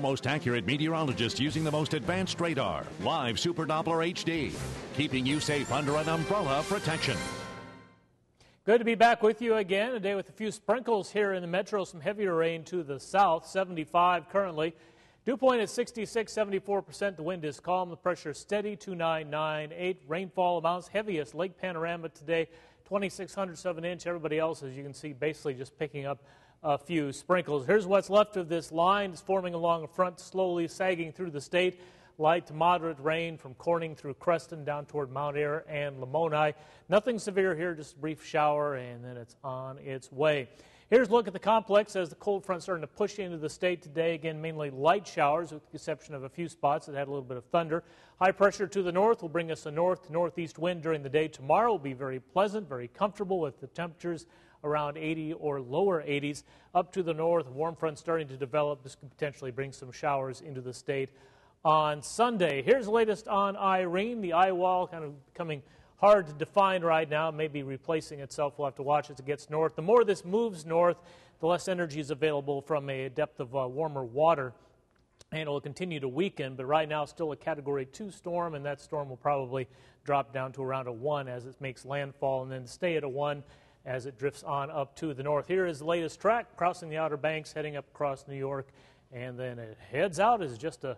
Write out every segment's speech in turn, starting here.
most accurate meteorologist using the most advanced radar. Live Super Doppler HD. Keeping you safe under an umbrella protection. Good to be back with you again. A day with a few sprinkles here in the metro, some heavier rain to the south, 75 currently. Dew point at 66, 74%. The wind is calm, the pressure is steady, 2998. Rainfall amounts heaviest, Lake Panorama today, 2,600 of an inch. Everybody else, as you can see, basically just picking up a few sprinkles. Here's what's left of this line. It's forming along a front, slowly sagging through the state light to moderate rain from Corning through Creston down toward Mount Ayr and Lamoni. Nothing severe here, just a brief shower, and then it's on its way. Here's a look at the complex as the cold front starting to push into the state today. Again, mainly light showers with the exception of a few spots that had a little bit of thunder. High pressure to the north will bring us a north northeast wind during the day. Tomorrow will be very pleasant, very comfortable with the temperatures around 80 or lower 80s. Up to the north, warm front starting to develop. This could potentially bring some showers into the state on Sunday. Here's the latest on Irene. The eye wall kind of becoming hard to define right now, maybe replacing itself. We'll have to watch as it gets north. The more this moves north, the less energy is available from a depth of uh, warmer water. And it will continue to weaken, but right now, still a Category 2 storm, and that storm will probably drop down to around a 1 as it makes landfall and then stay at a 1 as it drifts on up to the north. Here is the latest track crossing the Outer Banks, heading up across New York, and then it heads out as just a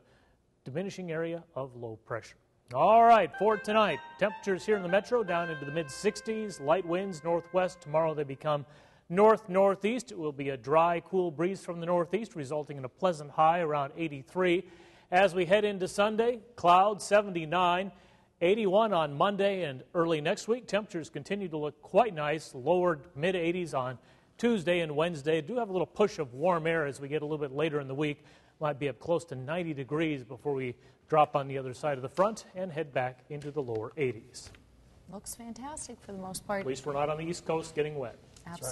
diminishing area of low pressure. All right, for tonight, temperatures here in the metro down into the mid 60s, light winds northwest. Tomorrow they become north northeast. It will be a dry, cool breeze from the northeast, resulting in a pleasant high around 83. As we head into Sunday, clouds 79, 81 on Monday and early next week. Temperatures continue to look quite nice, lowered mid 80s on Tuesday and Wednesday. Do have a little push of warm air as we get a little bit later in the week might be up close to 90 degrees before we drop on the other side of the front and head back into the lower 80s. Looks fantastic for the most part. At least we're not on the East Coast getting wet. Absolutely.